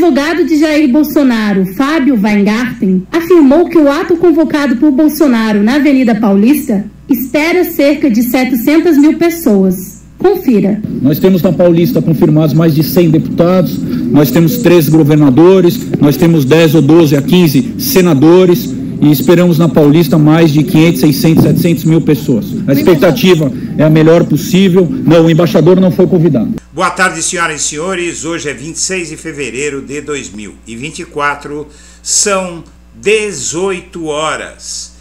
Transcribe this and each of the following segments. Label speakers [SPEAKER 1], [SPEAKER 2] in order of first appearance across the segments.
[SPEAKER 1] advogado de Jair Bolsonaro, Fábio Weingarten, afirmou que o ato convocado por Bolsonaro na Avenida Paulista espera cerca de 700 mil pessoas. Confira.
[SPEAKER 2] Nós temos na Paulista confirmados mais de 100 deputados, nós temos três governadores, nós temos 10 ou 12 a 15 senadores e esperamos na Paulista mais de 500, 600, 700 mil pessoas. A expectativa é a melhor possível. Não, o embaixador não foi convidado.
[SPEAKER 3] Boa tarde, senhoras e senhores. Hoje é 26 de fevereiro de 2024, são 18 horas.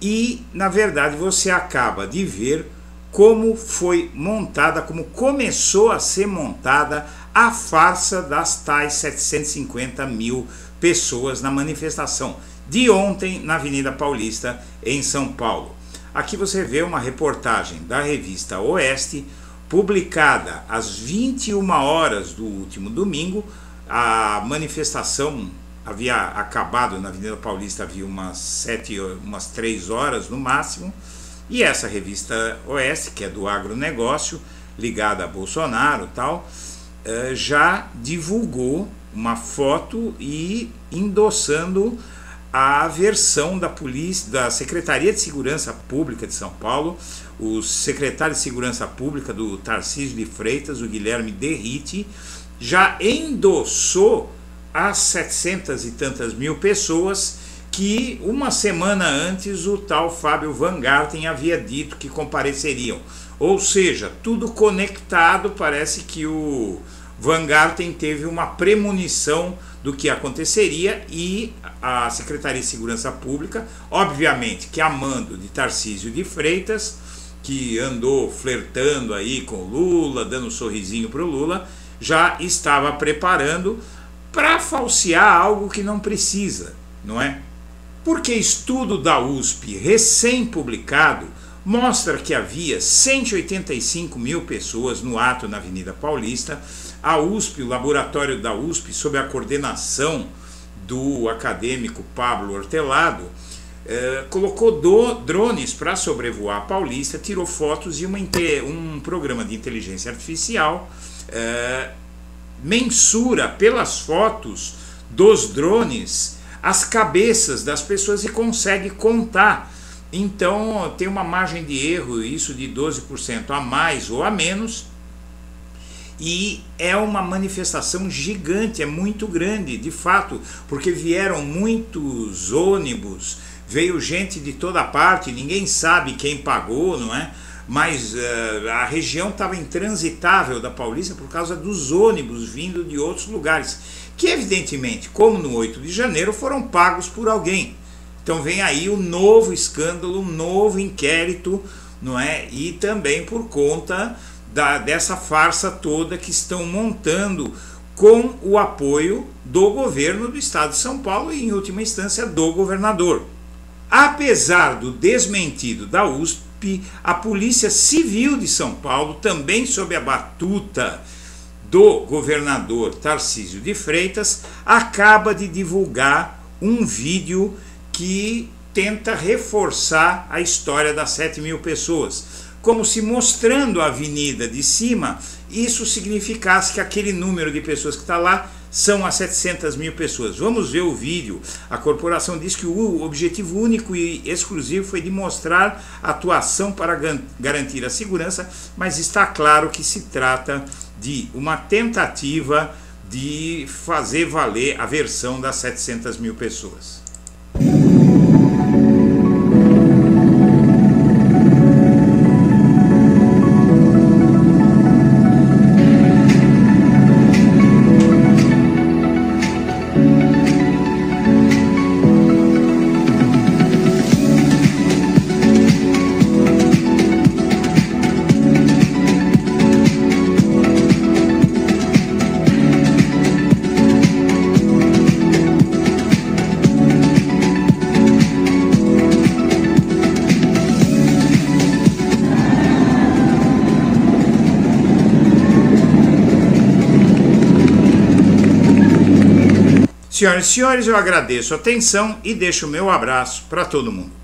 [SPEAKER 3] E, na verdade, você acaba de ver como foi montada, como começou a ser montada a farsa das tais 750 mil pessoas na manifestação de ontem na Avenida Paulista, em São Paulo. Aqui você vê uma reportagem da revista Oeste, publicada às 21 horas do último domingo. A manifestação havia acabado na Avenida Paulista havia umas sete, umas três horas no máximo. E essa revista Oeste, que é do agronegócio, ligada a Bolsonaro tal, eh, já divulgou uma foto e endossando a versão da polícia, da Secretaria de Segurança Pública de São Paulo, o secretário de Segurança Pública do Tarcísio de Freitas, o Guilherme Derrite, já endossou as 700 e tantas mil pessoas que uma semana antes o tal Fábio Van Garten havia dito que compareceriam. Ou seja, tudo conectado, parece que o Van Garten teve uma premonição do que aconteceria e a Secretaria de Segurança Pública, obviamente que a mando de Tarcísio de Freitas, que andou flertando aí com Lula, dando um sorrisinho para o Lula, já estava preparando para falsear algo que não precisa, não é? Porque estudo da USP recém-publicado mostra que havia 185 mil pessoas no ato na Avenida Paulista. A USP, o laboratório da USP, sob a coordenação do acadêmico Pablo Hortelado, eh, colocou do, drones para sobrevoar a Paulista, tirou fotos e uma, um programa de inteligência artificial eh, mensura pelas fotos dos drones as cabeças das pessoas e consegue contar. Então tem uma margem de erro, isso de 12% a mais ou a menos, e é uma manifestação gigante, é muito grande, de fato, porque vieram muitos ônibus, veio gente de toda parte, ninguém sabe quem pagou, não é? Mas uh, a região estava intransitável da Paulista por causa dos ônibus vindo de outros lugares, que evidentemente, como no 8 de janeiro, foram pagos por alguém. Então vem aí o novo escândalo, um novo inquérito, não é? E também por conta da, dessa farsa toda que estão montando com o apoio do governo do estado de São Paulo e, em última instância, do governador. Apesar do desmentido da USP, a Polícia Civil de São Paulo, também sob a batuta do governador Tarcísio de Freitas, acaba de divulgar um vídeo que tenta reforçar a história das 7 mil pessoas, como se mostrando a avenida de cima, isso significasse que aquele número de pessoas que está lá são as 700 mil pessoas. Vamos ver o vídeo. A corporação diz que o objetivo único e exclusivo foi de mostrar atuação para garantir a segurança, mas está claro que se trata de uma tentativa de fazer valer a versão das 700 mil pessoas. Senhoras e senhores, eu agradeço a atenção e deixo o meu abraço para todo mundo.